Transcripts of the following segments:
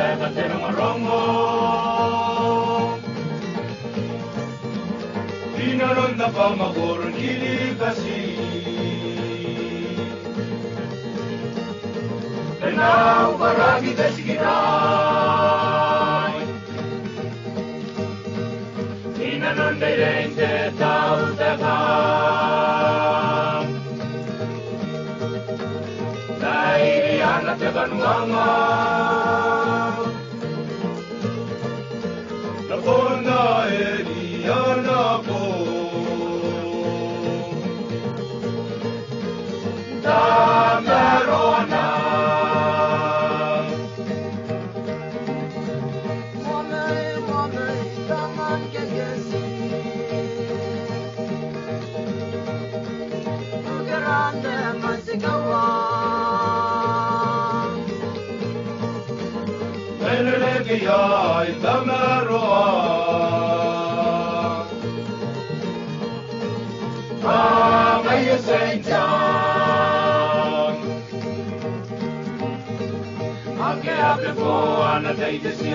teka tena marongo Inaronda pa magoron kili kasi Tenau baragi desigirai Inaronda irente tau teka ana teka Ya Tameroa Amaya Saint John Ake ake po ana teite si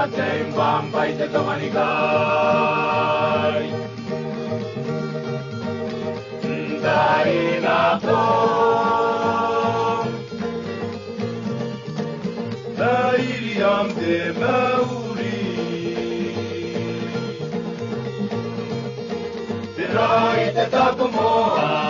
facem e te domani Dai na to, da iriam de mauri, de rai de tacomoa,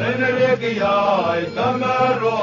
गा कमरो